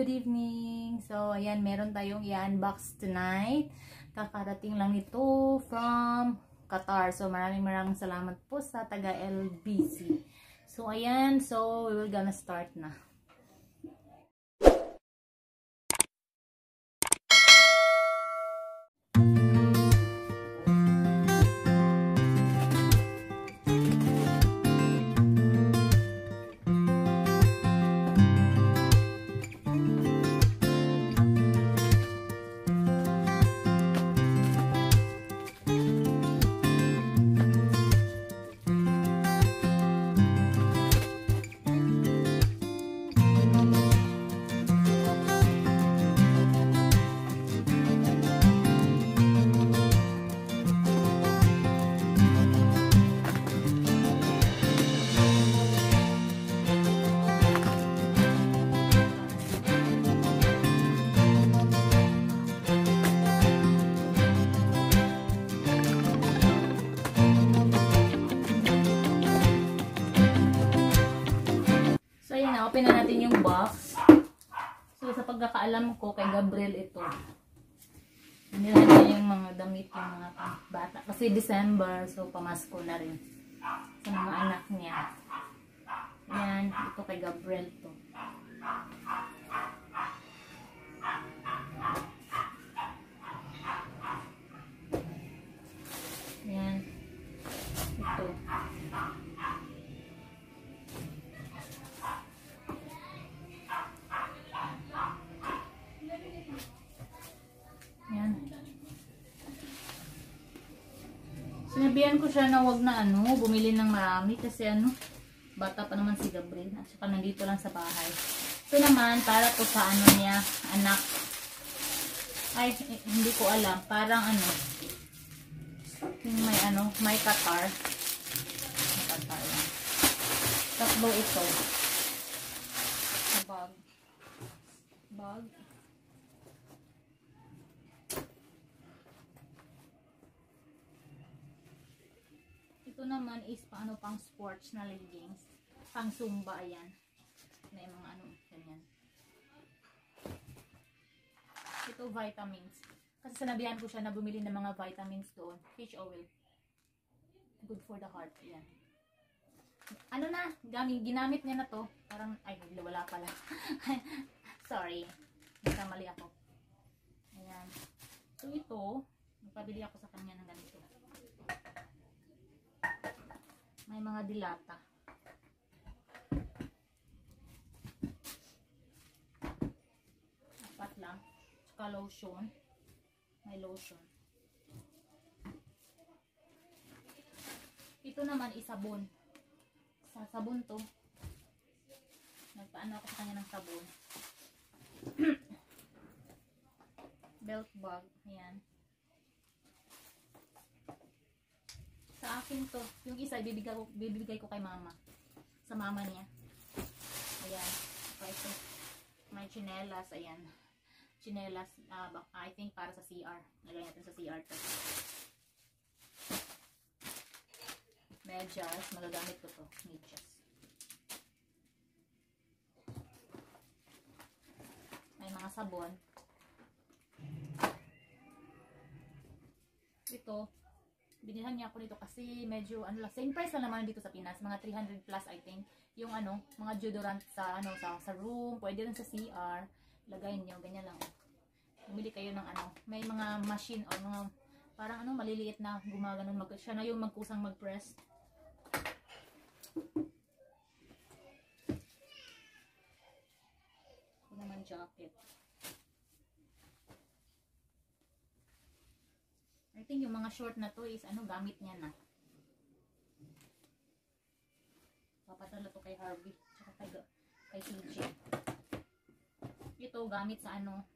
good evening. So, ayan, meron tayong i-unbox tonight. Kakarating lang ito from Qatar. So, maraming maraming salamat po sa taga LBC. So, ayan. So, we will gonna start na. Open na natin yung box. So, sa pagkakaalam ko, kay Gabriel ito. Nilhan niya yung mga damit yung mga bata. Kasi December, so pamasko na rin. Sa mga anak niya. Ayan, ito kay Gabriel to. Sinabihan ko siya na wag na ano, bumili ng marami kasi ano, bata pa naman si Gabriel at saka nandito lang sa bahay. Ito naman, para to sa ano niya, anak. Ay, eh, hindi ko alam. Parang ano, may ano, may Qatar. May Qatar yan. Ito. Bag. Bag. Ito naman is paano pang sports na leggings. Pang zumba, ayan. May mga ano, ganyan. Ito vitamins. Kasi sinabihan ko siya na bumili ng mga vitamins doon. Fish oil. Good for the heart. Ayan. Ano na, gamit, ginamit niya na to. Parang, ay, wala pala. Sorry. Nagkamali ako. Ayan. So, ito, nagpabili ako sa kanya ng ganito. May mga dilata. Apat lang. Tsaka lotion. May lotion. Ito naman isabon. Sa sabon to. Nagpaano ako sa kanya ng sabon. Belt bag. Ayan. Sa akin to, yung isa ibibigay ko, bibigay ko kay mama. Sa mama niya. Ayan. So, ito. May chinelas. Ayan. Chinelas. bak- I think para sa CR. Nagay natin sa CR to. Medyas. Magagamit ko to. Medyas. May mga sabon. Ito, binilhan niya ako nito kasi medyo ano lang, same price lang naman dito sa Pinas, mga 300 plus I think. Yung ano, mga deodorant sa ano sa, sa room, pwede rin sa CR, lagay niyo ganyan lang. Bumili kayo ng ano, may mga machine o mga parang ano maliliit na gumaganon mag siya na yung magkusang mag-press. Ito naman jacket. Think yung mga short na to is ano gamit niya na. Papadala to kay Harvey tsaka kay, kay CJ. Ito gamit sa ano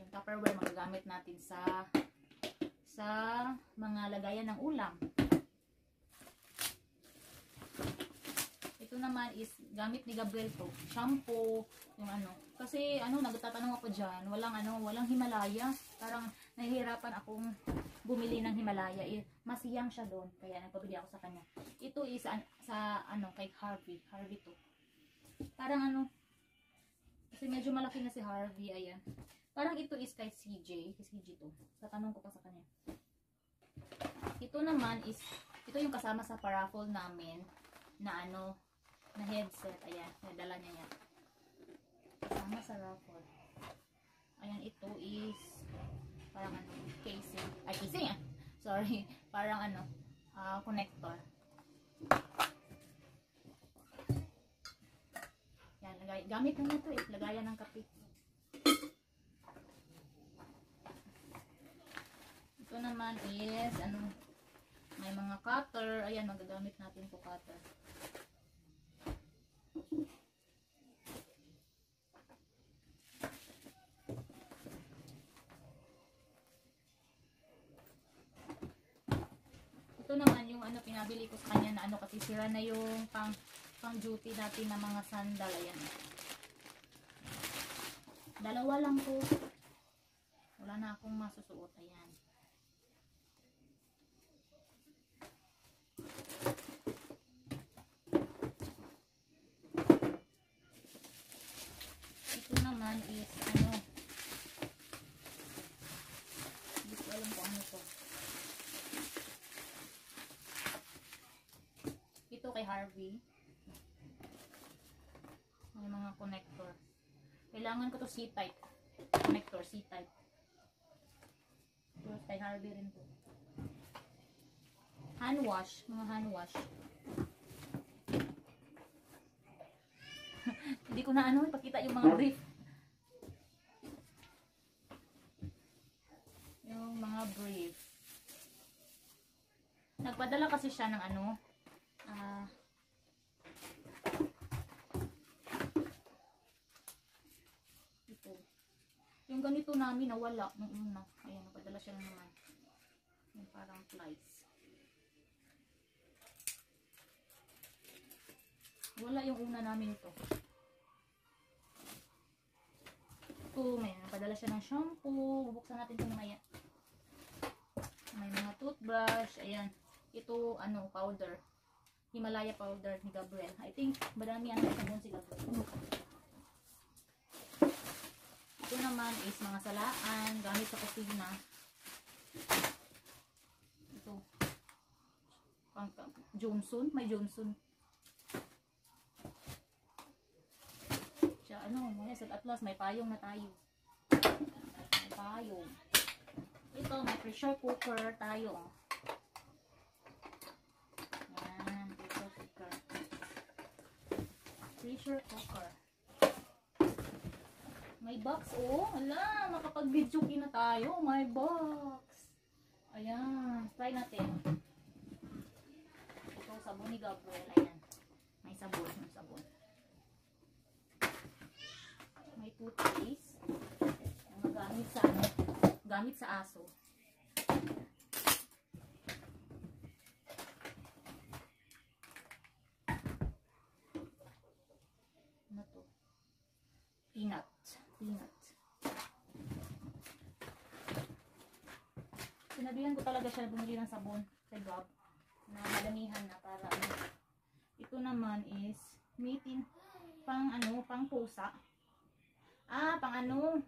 yung Tupperware magagamit natin sa sa mga lagayan ng ulam. Ito naman is gamit ni Gabriel to. Shampoo, yung ano. Kasi ano, nagtatanong ako diyan, walang ano, walang Himalaya. Parang nahihirapan akong bumili ng Himalaya. Eh, masiyang siya doon, kaya nagpabili ako sa kanya. Ito is an- sa ano, kay Harvey. Harvey to. Parang ano, Kasi medyo malaki na si Harvey. Ayan. Parang ito is kay CJ. Kay CJ to. Tatanong ko pa sa kanya. Ito naman is, ito yung kasama sa paraffle namin na ano, na headset. Ayan. Nadala niya yan. Kasama sa raffle. Ayan, ito is parang ano, casing. Ay, casing ah. Sorry. Parang ano, ah, connector. Yan, lagay, gamit na nito eh. Lagayan ng kape. Ito naman is, ano, may mga cutter. Ayan, magagamit natin po cutter. Ito naman yung ano pinabili ko sa kanya na ano kasi sira na yung pang pang duty natin na mga sandal. Ayan. Dalawa lang po. Wala na akong masusuot. Ayan. Ito naman is ano. Hindi ko alam kung ano to. Ito kay Harvey. May mga connector. Kailangan ko to C-type. Connector C-type. Ito kay Harvey rin to. Hand wash. Mga hand wash. Hindi ko na ano, ipakita yung mga brief. Yung mga brief. Nagpadala kasi siya ng ano, ah, ito. Yung ganito namin nawala nung una. Ayan, napadala siya naman. Yung parang flies. Wala yung una namin ito. Ito, may napadala siya ng shampoo. Bubuksan natin ito mamaya. May mga toothbrush. Ayan. Ito, ano, powder. Himalaya powder ni Gabriel. I think, madami ang sabon si Gabriel. Ito naman is mga salaan. Gamit sa kusina. Ito. Pang, Johnson. May Johnson. Siya, ano, may sa atlas, may payong na tayo. May payong. Ito, may pressure cooker tayo. Yan, pressure cooker. Pressure cooker. May box, oh. Ala, makapag-video na tayo. May box. Ayan, try natin. Ito, sabon ni Gabriel. Ayan. May sabon, may sabon. May toothpaste. Yung gamit sa ano, gamit sa aso. Ano to? Peanut. Peanut. Sinabihan ko talaga siya bumili ng sabon kay Bob na madamihan na para ano. Ito naman is meeting pang ano, pang pusa. Ah, pang ano,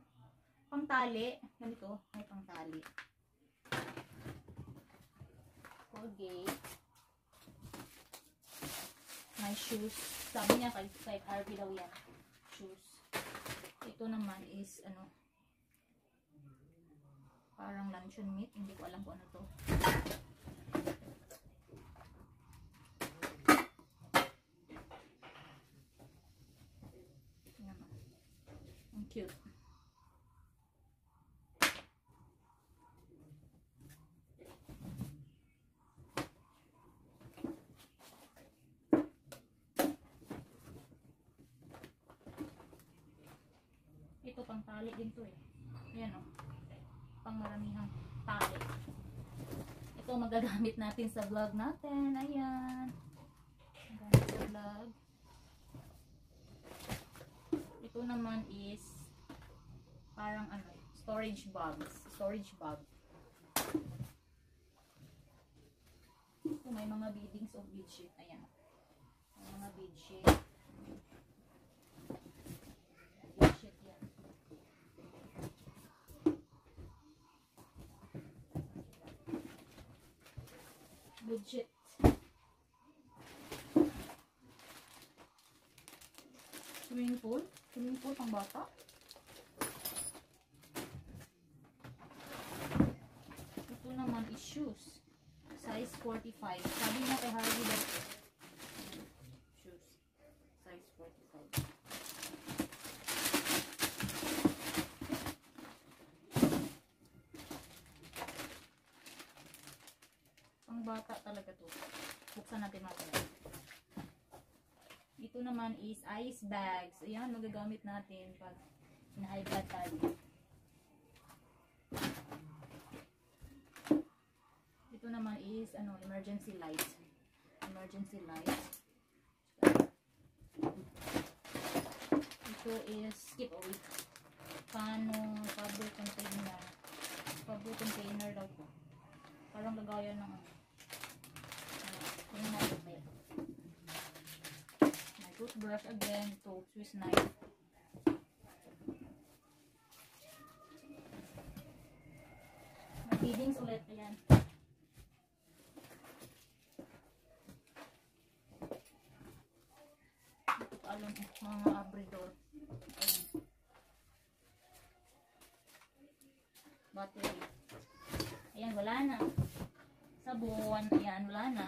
pang tali. Ganito, may pang tali. Colgate. My shoes. Sabi niya kay, kay Harvey daw yan. Shoes. Ito naman is, ano, parang luncheon meat. Hindi ko alam kung ano to. Ang cute. Ito pang tali din to eh. Ayan o. Pang maramihang tali. Ito magagamit natin sa vlog natin. Ayan. Magagamit sa vlog. Ito naman is parang ano, storage bags. Storage bag. Ito may mga beadings of beadsheet. Ayan. May mga beadsheet. Legit. Swimming pool? Swimming pool pang bata? Ito naman is shoes. Size 45. Sabi niya kay Harvey daw. Shoes. Size 45. Pang bata talaga to. Buksan natin natin. Ito naman is ice bags. Ayan, magagamit natin pag na-high blood tayo. Ito naman is ano, emergency light. Emergency light. Ito is skip away. Paano fabric container. Fabric container daw po. Parang lagayan ng ano. Ano, yung mga bubay. My toothbrush again. Ito, Swiss knife. May feedings ulit. Ayan. Alam mga abridor. Ayan. Battery. Ayan, wala na. Sabon. Ayan, wala na.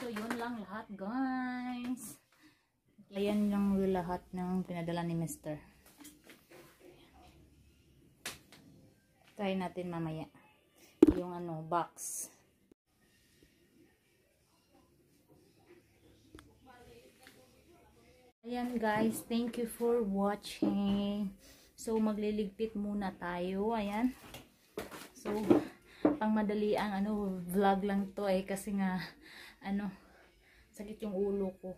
So, yun lang lahat, guys. Ayan lang lahat ng pinadala ni Mr. Try natin mamaya. Yung ano, box. Ayan guys, thank you for watching. So, magliligpit muna tayo. Ayan. So, pang madali ang ano, vlog lang to eh. Kasi nga, ano, sakit yung ulo ko.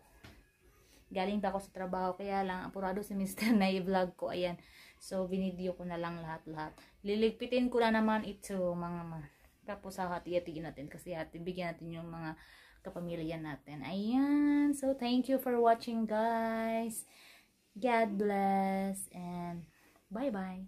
Galing pa ako sa trabaho. Kaya lang, apurado si Mr. na i-vlog ko. Ayan. So, binideo ko na lang lahat-lahat. Liligpitin ko na naman ito, mga ma. Tapos, hati-hatiin natin. Kasi hati, bigyan natin yung mga kapamilya natin. Ayan. So, thank you for watching, guys. God bless. And, bye-bye.